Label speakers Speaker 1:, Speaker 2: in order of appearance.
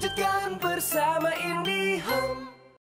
Speaker 1: wujudkan bersama IndiHome.